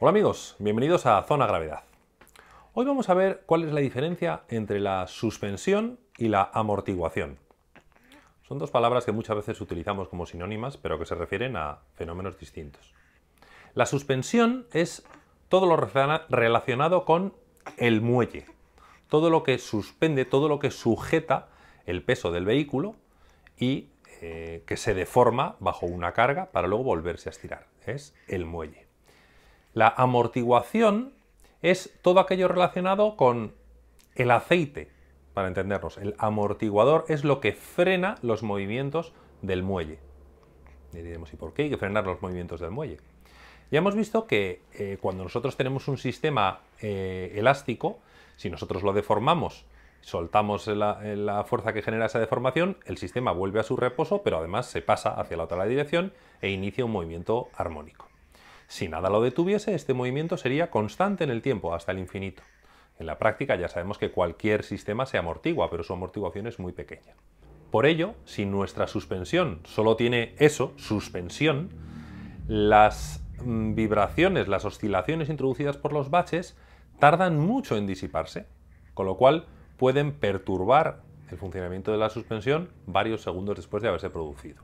Hola amigos, bienvenidos a Zona Gravedad. Hoy vamos a ver cuál es la diferencia entre la suspensión y la amortiguación. Son dos palabras que muchas veces utilizamos como sinónimas, pero que se refieren a fenómenos distintos. La suspensión es todo lo relacionado con el muelle, todo lo que suspende, todo lo que sujeta el peso del vehículo y eh, que se deforma bajo una carga para luego volverse a estirar. Es el muelle. La amortiguación es todo aquello relacionado con el aceite, para entendernos. El amortiguador es lo que frena los movimientos del muelle. Y diremos, ¿y por qué hay que frenar los movimientos del muelle? Ya hemos visto que eh, cuando nosotros tenemos un sistema eh, elástico, si nosotros lo deformamos, soltamos la, la, fuerza que genera esa deformación, el sistema vuelve a su reposo, pero además se pasa hacia la otra dirección e inicia un movimiento armónico. Si nada lo detuviese, este movimiento sería constante en el tiempo, hasta el infinito. En la práctica ya sabemos que cualquier sistema se amortigua, pero su amortiguación es muy pequeña. Por ello, si nuestra suspensión solo tiene eso, suspensión, las mm, vibraciones, las oscilaciones introducidas por los baches tardan mucho en disiparse, con lo cual pueden perturbar el funcionamiento de la suspensión varios segundos después de haberse producido.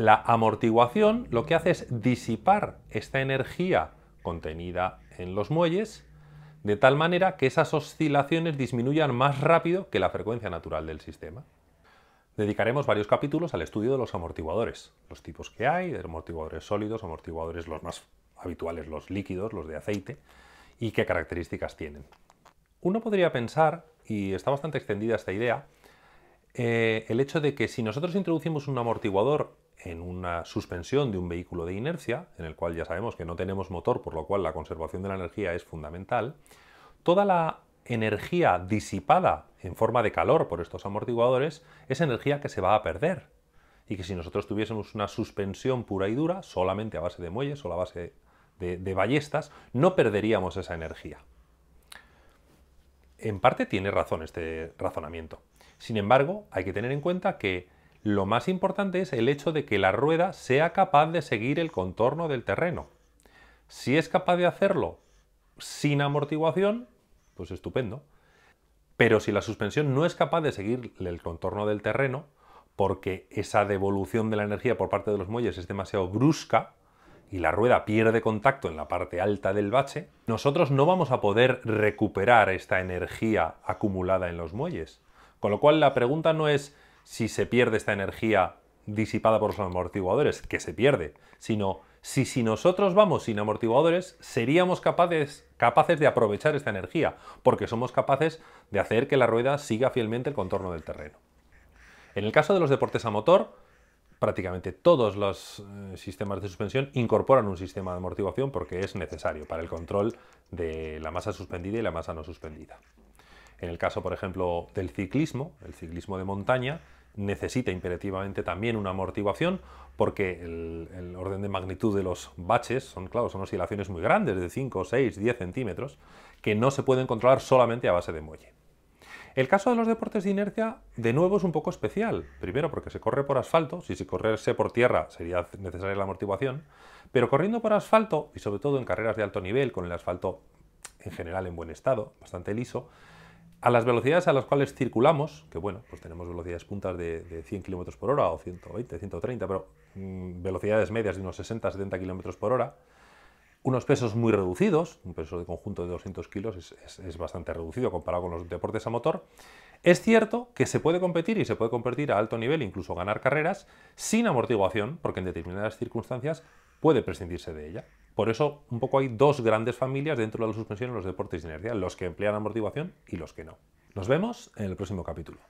La amortiguación lo que hace es disipar esta energía contenida en los muelles de tal manera que esas oscilaciones disminuyan más rápido que la frecuencia natural del sistema. Dedicaremos varios capítulos al estudio de los amortiguadores, los tipos que hay, de amortiguadores sólidos, amortiguadores los más habituales, los líquidos, los de aceite, y qué características tienen. Uno podría pensar, y está bastante extendida esta idea, eh, el hecho de que si nosotros introducimos un amortiguador en una suspensión de un vehículo de inercia, en el cual ya sabemos que no tenemos motor, por lo cual la conservación de la energía es fundamental, toda la energía disipada en forma de calor por estos amortiguadores es energía que se va a perder. Y que si nosotros tuviésemos una suspensión pura y dura, solamente a base de muelles o a base de, de ballestas, no perderíamos esa energía. En parte tiene razón este razonamiento. Sin embargo, hay que tener en cuenta que lo más importante es el hecho de que la rueda sea capaz de seguir el contorno del terreno. Si es capaz de hacerlo sin amortiguación, pues estupendo. Pero si la suspensión no es capaz de seguir el contorno del terreno, porque esa devolución de la energía por parte de los muelles es demasiado brusca y la rueda pierde contacto en la parte alta del bache, nosotros no vamos a poder recuperar esta energía acumulada en los muelles. Con lo cual la pregunta no es si se pierde esta energía disipada por los amortiguadores, que se pierde, sino si, nosotros vamos sin amortiguadores, seríamos capaces, capaces de aprovechar esta energía, porque somos capaces de hacer que la rueda siga fielmente el contorno del terreno. En el caso de los deportes a motor, prácticamente todos los eh, sistemas de suspensión incorporan un sistema de amortiguación porque es necesario para el control de la masa suspendida y la masa no suspendida. En el caso, por ejemplo, del ciclismo, el ciclismo de montaña, necesita imperativamente también una amortiguación porque el, orden de magnitud de los baches son, son oscilaciones muy grandes, de 5, 6, 10 centímetros, que no se pueden controlar solamente a base de muelle. El caso de los deportes de inercia, de nuevo, es un poco especial. Primero porque se corre por asfalto, si se correrse por tierra sería necesaria la amortiguación, pero corriendo por asfalto, y sobre todo en carreras de alto nivel, con el asfalto en general en buen estado, bastante liso, a las velocidades a las cuales circulamos, que bueno, pues tenemos velocidades puntas de, 100 km por hora o 120, 130, pero mm, velocidades medias de unos 60, 70 km por hora, unos pesos muy reducidos, un peso de conjunto de 200 kilos es, es, bastante reducido comparado con los deportes a motor. Es cierto que se puede competir y se puede competir a alto nivel, incluso ganar carreras, sin amortiguación, porque en determinadas circunstancias puede prescindirse de ella. Por eso, un poco hay dos grandes familias dentro de la suspensión en los deportes de inercia, los que emplean amortiguación y los que no. Nos vemos en el próximo capítulo.